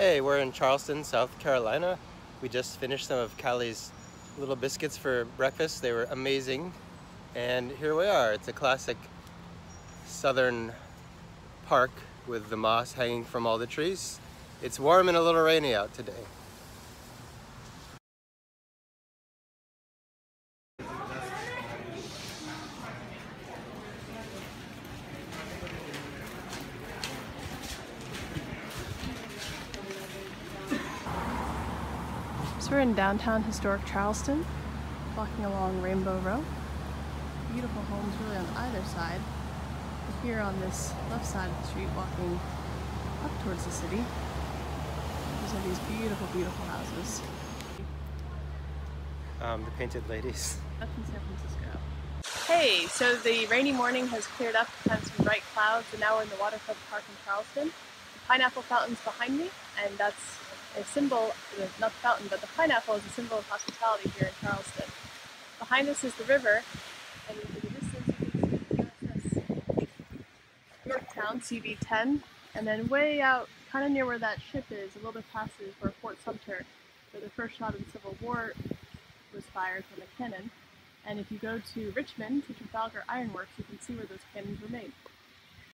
Hey, we're in Charleston, South Carolina. We just finished some of Callie's little biscuits for breakfast. They were amazing. And here we are. It's a classic southern park with the moss hanging from all the trees. It's warm and a little rainy out today. So we're in downtown historic Charleston, walking along Rainbow Row. Beautiful homes really on either side. We're here on this left side of the street walking up towards the city. These are these beautiful, beautiful houses. Um, the painted ladies. Up in San Francisco. Hey, so the rainy morning has cleared up, We had some bright clouds, and now we're in the Waterfront Park in Charleston. The pineapple fountain's behind me, and that's a symbol, uh, not the fountain, but the pineapple is a symbol of hospitality here in Charleston. Behind us is the river, and in the distance you can see USS Yorktown CV-10, and then way out, kind of near where that ship is, a little bit past is where Fort Sumter, where the first shot of the Civil War was fired from a cannon. And if you go to Richmond, to Trafalgar Ironworks, you can see where those cannons were made.